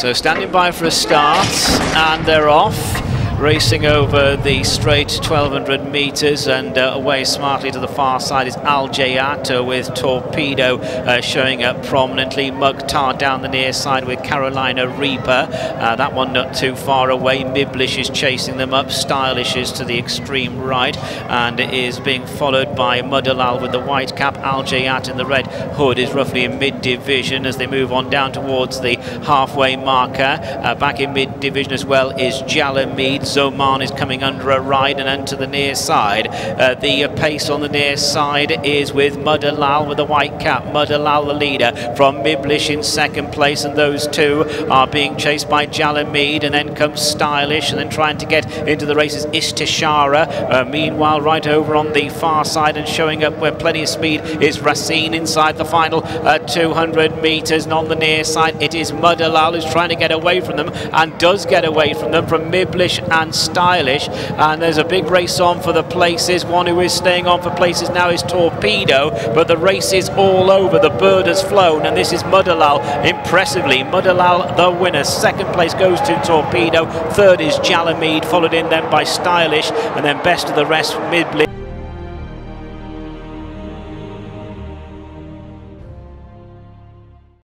So standing by for a start, and they're off racing over the straight 1200 metres and uh, away smartly to the far side is Al Jayat with Torpedo uh, showing up prominently. Mugtar down the near side with Carolina Reaper. Uh, that one not too far away. Miblish is chasing them up. Stylish is to the extreme right and is being followed by Mudalal with the white cap. Al Jayat in the red hood is roughly in mid-division as they move on down towards the halfway marker. Uh, back in mid-division as well is Jalameed. Zoman is coming under a ride and into the near side. Uh, the uh, pace on the near side is with Mudalal with the white cap. Mudalal the leader from Miblish in second place and those two are being chased by Jalameed and then comes Stylish and then trying to get into the races Istishara. Uh, meanwhile right over on the far side and showing up where plenty of speed is Racine inside the final uh, 200 metres and on the near side it is Mudalal who's trying to get away from them and does get away from them from Miblish and stylish. And there's a big race on for the places. One who is staying on for places now is Torpedo, but the race is all over. The bird has flown, and this is Mudalal impressively. Mudalal, the winner. Second place goes to Torpedo. Third is Jalameed, followed in then by Stylish, and then best of the rest, Midley.